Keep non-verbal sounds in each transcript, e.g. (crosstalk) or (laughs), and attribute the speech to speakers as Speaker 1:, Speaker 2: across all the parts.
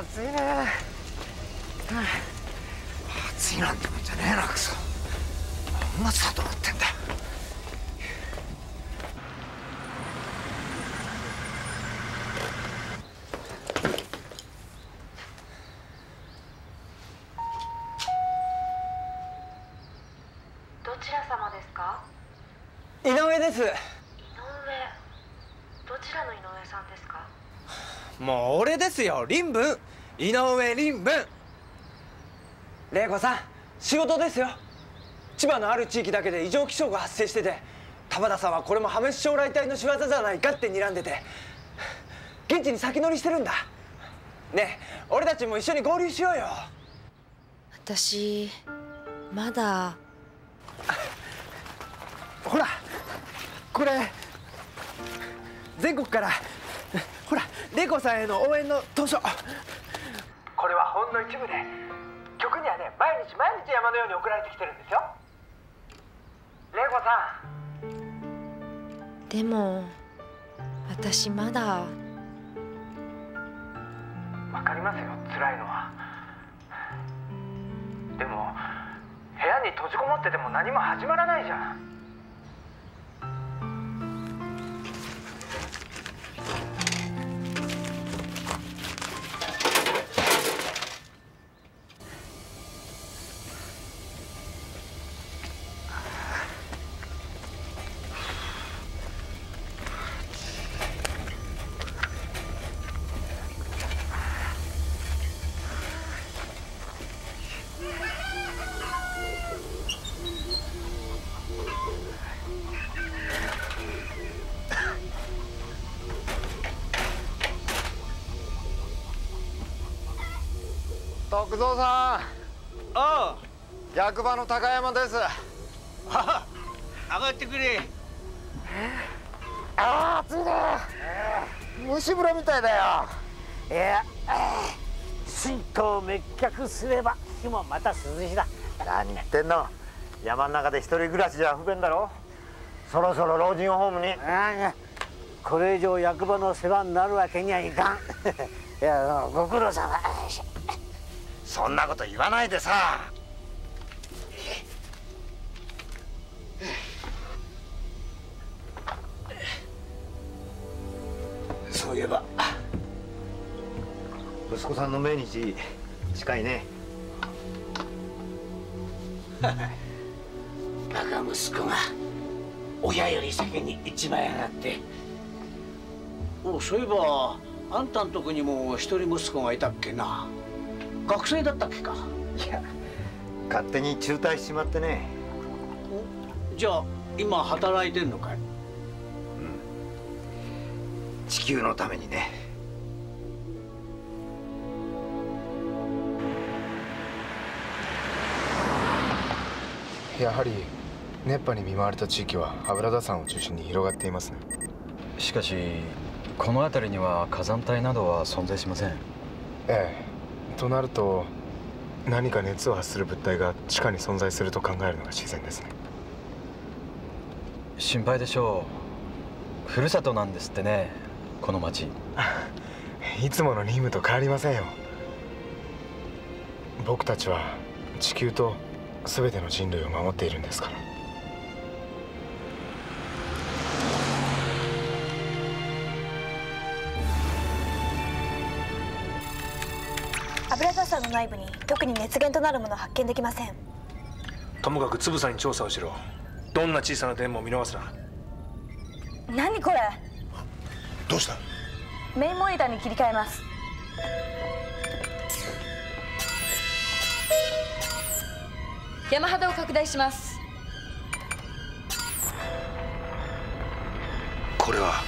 Speaker 1: 暑いね。暑いなんてもんじゃねえなクソ。何月だと思ってんだ
Speaker 2: どちら様ですか
Speaker 1: 井上です
Speaker 2: 井上どちらの井上さんですか
Speaker 1: もう俺ですよ。林文。井上林文。玲子さん仕事ですよ。千葉のある地域だけで異常気象が発生してて田畑さんはこれも破滅将来隊の仕業じゃないかって睨んでて現地に先乗りしてるんだ。ねえ俺たちも一緒に合流しようよ。
Speaker 2: 私まだ。(laughs)
Speaker 1: ほらこれ全国からほら玲子さんへの応援の図書。これはほんの一部で曲にはね毎日毎日山のように送られてきてるんですよ。玲子さん。
Speaker 2: でも私まだ。
Speaker 1: わかりますよ辛いのは。でも部屋に閉じこもってても何も始まらないじゃん
Speaker 3: 徳蔵さん。
Speaker 4: あ
Speaker 3: 役場の高山です。
Speaker 4: あ (laughs) 上がってくれ。
Speaker 3: ああ暑いね。蒸し風呂みたいだよ。
Speaker 5: いや水筒滅却すれば日もまた涼しだ。
Speaker 3: 何言ってんの。山の中で一人暮らしじゃ不便だろ。そろそろ老人ホームに。
Speaker 5: ああこれ以上役場の世話になるわけにはいかん。(laughs) いやご苦労様
Speaker 3: そんなこと言わないでさ。そういえば息子さんの命日近いね。(laughs)
Speaker 5: バカ息子が親より先に一枚上がって。おそういえばあんたんとこにも一人息子がいたっけな学生だったっけか？
Speaker 3: いや勝手に中退しちまってね。
Speaker 4: じゃあ今働いてんのかい？
Speaker 3: 地球のためにね。
Speaker 6: やはり熱波に見舞われた地域は油田山を中心に広がっていますね。
Speaker 7: しかしこの辺りには火山帯などは存在しません。
Speaker 6: ええとなると何か熱を発する物体が地下に存在すると考えるのが自然ですね。
Speaker 7: 心配でしょう。ふるさとなんですってね。この町 (laughs)
Speaker 6: いつもの任務と変わりませんよ。僕たちは地球と全ての人類を守っているんですから
Speaker 8: 油田山の内部に特に熱源となるものは発見できません。
Speaker 9: ともかくつぶさに調査をしろ。どんな小さな点も見逃すな。
Speaker 8: 何これ。
Speaker 9: どうした？
Speaker 8: メインモニターに切り替えます。
Speaker 10: 山肌を拡大します。
Speaker 9: これは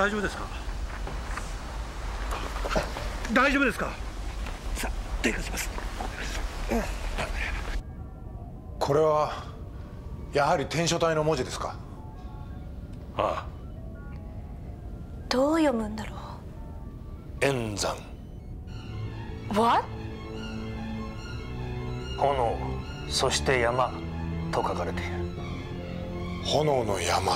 Speaker 4: 大丈夫ですか？大丈夫ですか？さあ手貸します。
Speaker 9: これはやはり篆書体の文字ですか？ああ。
Speaker 8: どう読むんだろ
Speaker 9: 円山。
Speaker 8: う What?
Speaker 4: 炎。そして山と書かれている。
Speaker 9: 炎の山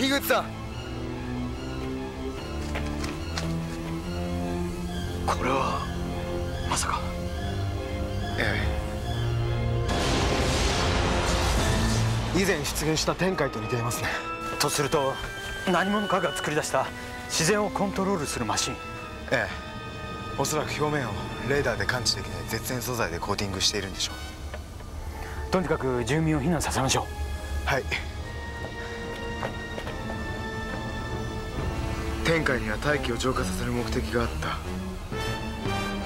Speaker 1: 樋口さん。
Speaker 7: これはまさか。
Speaker 6: ええ。以前出現した天海と似ていますね。
Speaker 7: とすると何者かが作り出した自然をコントロールするマシン。
Speaker 6: ええ。おそらく表面をレーダーで感知できない絶縁素材でコーティングしているんでしょう。
Speaker 7: とにかく住民を避難させましょう。
Speaker 6: はい天海には大気を浄化させる目的があった。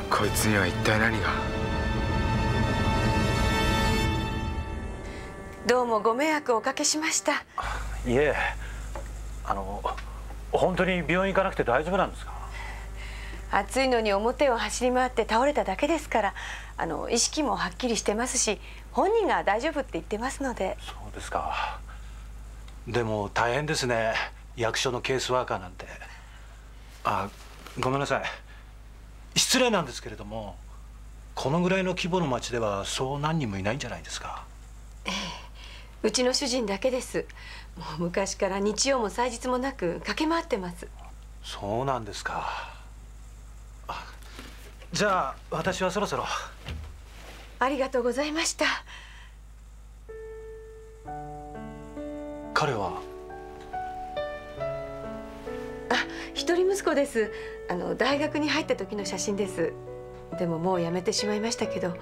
Speaker 6: こいつには一体何が？
Speaker 11: どうもご迷惑をおかけしました。
Speaker 4: いえあの本当に病院行かなくて大丈夫なんですか？
Speaker 11: 暑いのに表を走り回って倒れただけですからあの意識もはっきりしてますし本人が大丈夫って言ってますので。
Speaker 4: そうですか。でも大変ですね。役所のケースワーカーなんてあごめんなさい。失礼なんですけれどもこのぐらいの規模の町ではそう何人もいないんじゃないですか。
Speaker 11: うちの主人だけです。もう昔から日曜も祭日もなく駆け回ってます。
Speaker 4: そうなんですか。あじゃあ私はそろそろ。
Speaker 11: ありがとうございました。
Speaker 4: 彼は？
Speaker 11: 一人息子です。あの大学に入った時の写真です。でももう辞めてしまいましたけど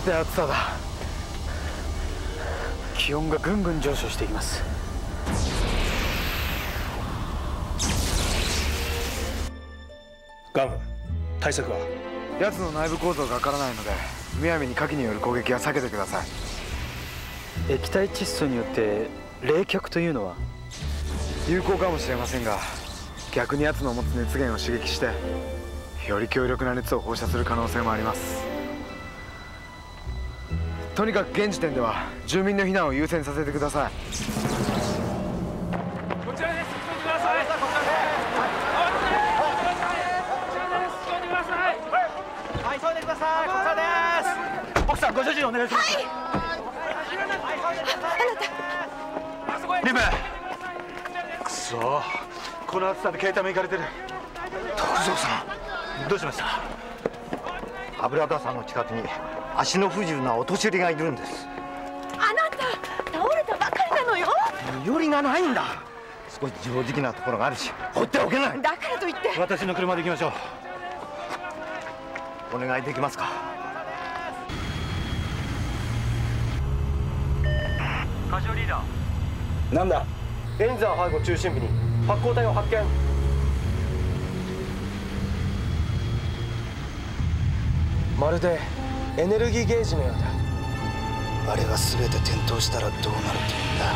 Speaker 6: んて暑さだ。
Speaker 7: 気温がぐんぐん上昇していきます。
Speaker 9: ガム対策は？
Speaker 6: 奴の内部構造がわからないのでむやみに火器による攻撃は避けてください。
Speaker 7: 液体窒素によって冷却というのは？
Speaker 6: 有効かもしれませんが逆に奴の持つ熱源を刺激してより強力な熱を放射する可能性もありますとにかく現時点では住民の避難を優先させてください。
Speaker 12: こちらです。急いでくださいこちらです。はい急いでくださいこちらです。奥さんご主人お願いします。リムくそこの暑さで携帯もいかれてる
Speaker 3: 徳蔵さ
Speaker 4: んどうしました
Speaker 3: 油田さんの近くに足の不自由なお年寄りがいるんです。
Speaker 11: あなた倒れたばかりなのよ。
Speaker 3: よりがないんだ。少し正直なところがあるし放っておけない。
Speaker 11: だからといって。
Speaker 4: 私の車で行きましょう。
Speaker 3: お願いできますか？
Speaker 12: 過小リーダー。
Speaker 1: なんだ？円山背後中心部に発光体を発見。
Speaker 13: まるでエネルギーゲージのようだ。
Speaker 14: あれが全て点灯したらどうなるというんだ？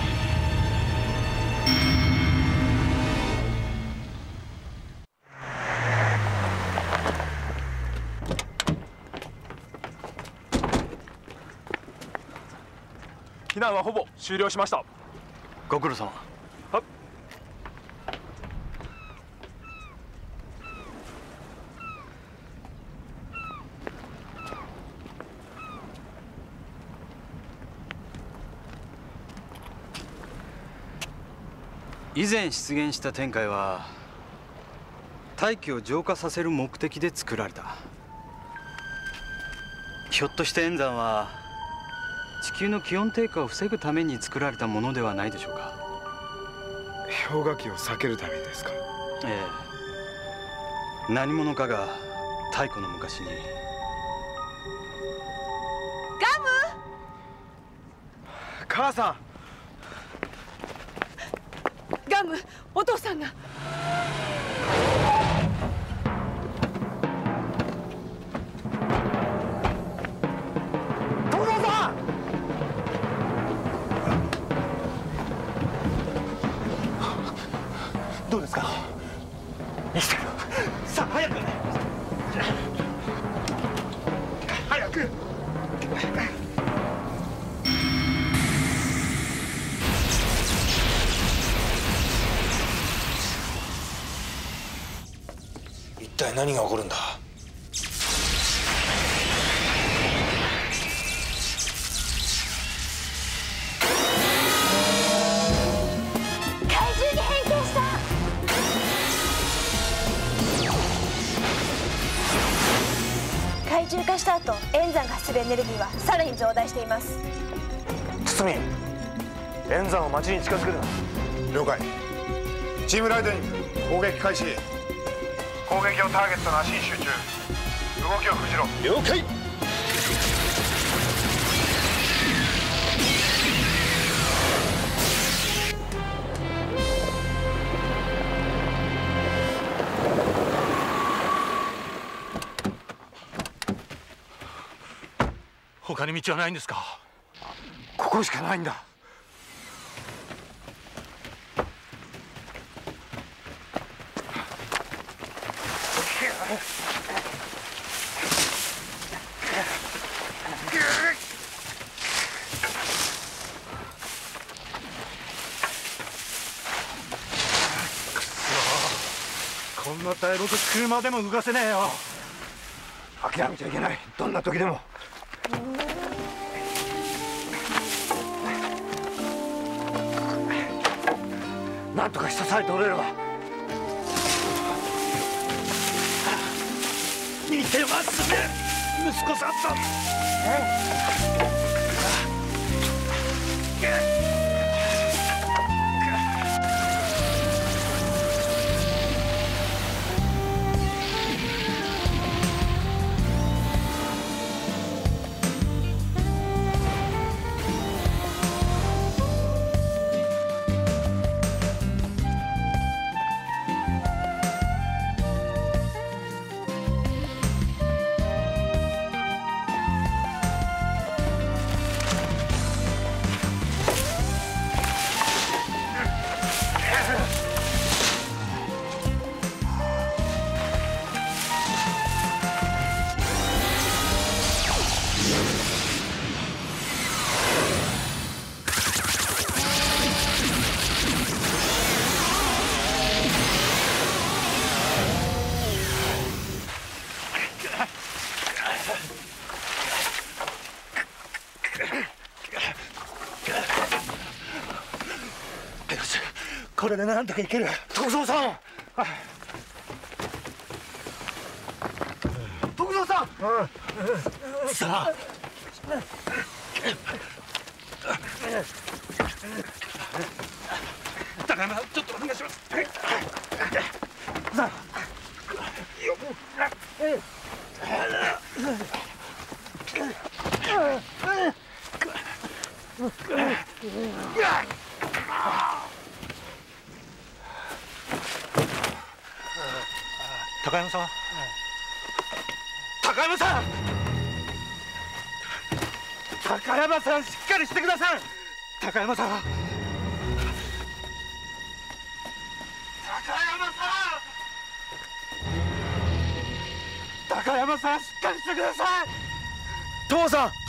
Speaker 1: 避難はほぼ終了しました。
Speaker 12: ご苦労様
Speaker 7: 以前出現した天海は大気を浄化させる目的で作られた。ひょっとして円山は地球の気温低下を防ぐために作られたものではないでしょうか。
Speaker 6: 氷河期を避けるためにですか。
Speaker 7: ええ。何者かが太古の昔に。
Speaker 11: ガム！
Speaker 6: 母さん
Speaker 11: むお父さんが。
Speaker 14: 体何が起こるんだ？
Speaker 8: 怪獣に変形した。怪獣化した後円山が発するエネルギーはさらに増大しています。
Speaker 9: 堤円山を町に近づけるな。了解。チームライデン攻撃開始攻撃をターゲットの足に集中。動きを封じろ。了解。
Speaker 4: 他に道はないんですか？
Speaker 9: ここしかないんだ
Speaker 4: こんな大木車でも動かせねえよ。
Speaker 3: 諦めちゃいけない。どんな時でも。なんとか下さえ取れれば。
Speaker 4: 見てますね。息子さんとでなんとかいける。
Speaker 3: 徳蔵さん！徳蔵さん。
Speaker 4: さあ高山ちょっとお願いしますはいさあよ高山さん高山さん！高山さんしっかりしてください高山さん高山さん！高山さんしっかりしてください！
Speaker 6: 父さん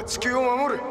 Speaker 6: は地球を守る。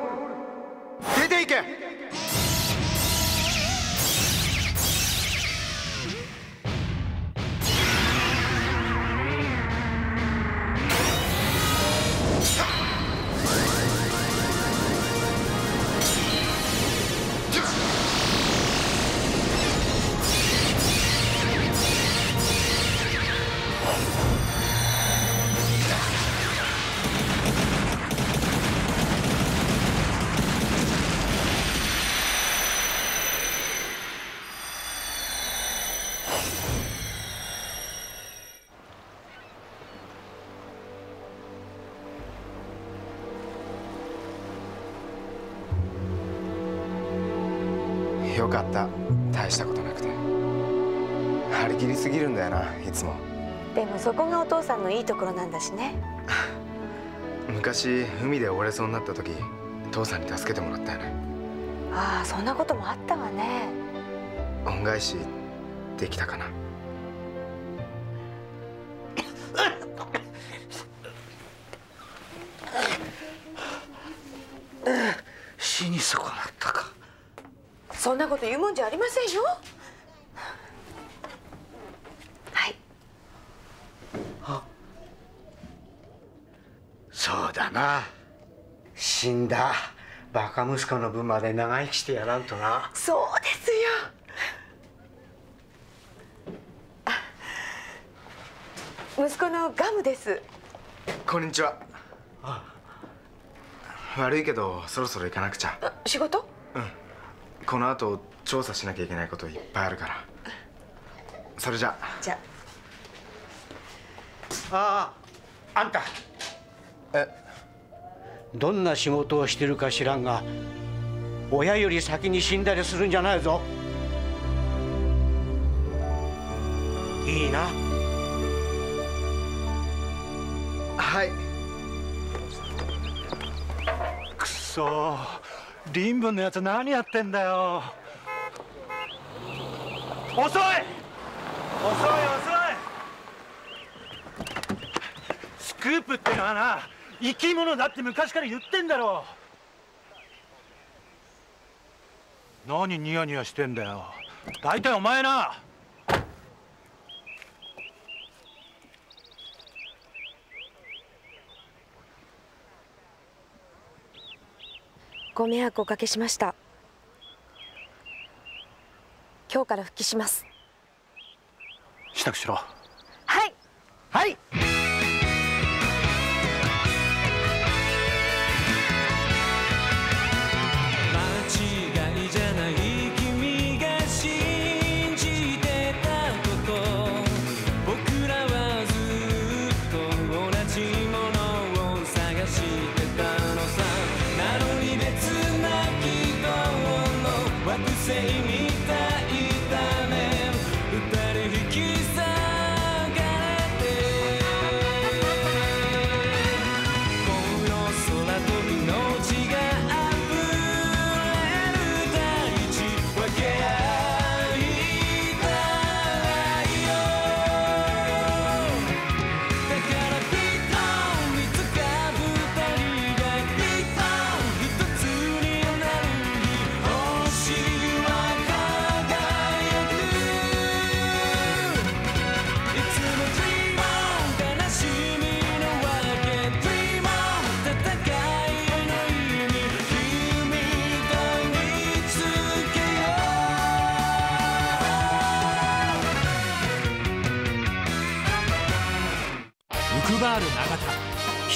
Speaker 6: よかった。大したことなくて。張り切りすぎるんだよないつも。
Speaker 11: でもそこがお父さんのいいところなんだしね。(laughs)
Speaker 6: 昔海で溺れそうになった時父さんに助けてもらったよね。
Speaker 11: ああそんなこともあったわね。
Speaker 6: 恩返しできたかな
Speaker 11: そんなこと言うもんじゃありませんよ。はい。
Speaker 15: そうだな。死んだバカ息子の分まで長生きしてやらんとな。
Speaker 11: そうですよ。あ息子のガムです。
Speaker 6: こんにちは。悪いけどそろそろ行かなくちゃ。
Speaker 11: 仕事？
Speaker 6: この後調査しなきゃいけないこといっぱいあるから。それじゃ。
Speaker 11: じゃ。
Speaker 15: あああんた。えどんな仕事をしてるか知らんが親より先に死んだりするんじゃないぞ。いいな。
Speaker 6: はい。
Speaker 4: くそリンブンのやつ何やってんだよ。遅い！遅い遅い！スクープってのはな生き物だって昔から言ってんだろ何ニヤニヤしてんだよ。大体お前な。
Speaker 16: ご迷惑おかけしました。今日から復帰します。
Speaker 4: 支度しろ。
Speaker 16: はい。
Speaker 15: はい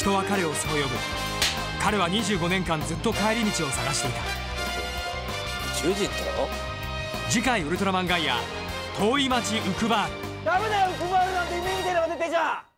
Speaker 17: 人は彼をそう呼ぶ。彼は25年間ずっと帰り道を探していた。
Speaker 18: 宇宙人と？
Speaker 17: 次回ウルトラマンガイア遠い町ウクバール。
Speaker 18: ダメだよ配るなんて夢みたいなのが出てんじゃん